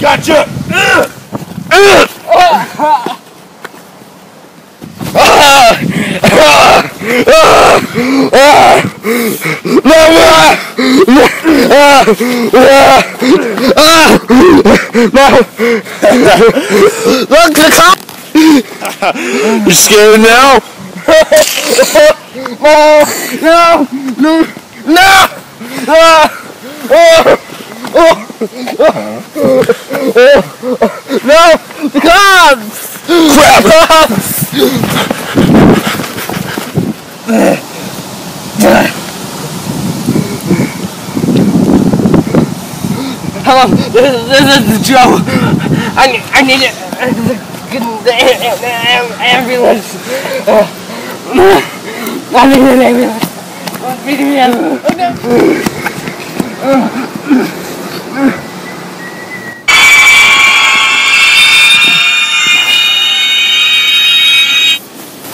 Gotcha! Ugh. Ugh. Look, the cop! You scared now? No! No! No! No! Ah! Oh! Oh! Oh! No! The cops! Crap! Hello, this, this is Joe. I need, I need a, the ambulance. I need an ambulance. Pick me oh,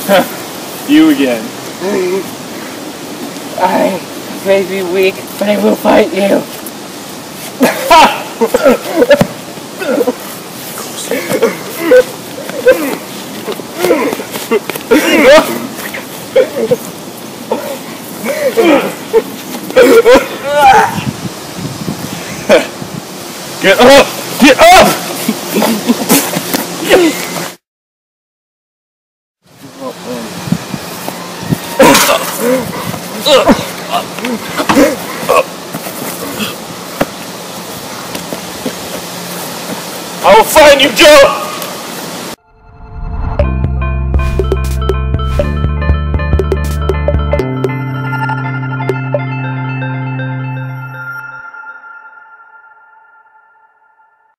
You again. I may be weak, but I will fight you. Get up! Get up! I will find you, Joe!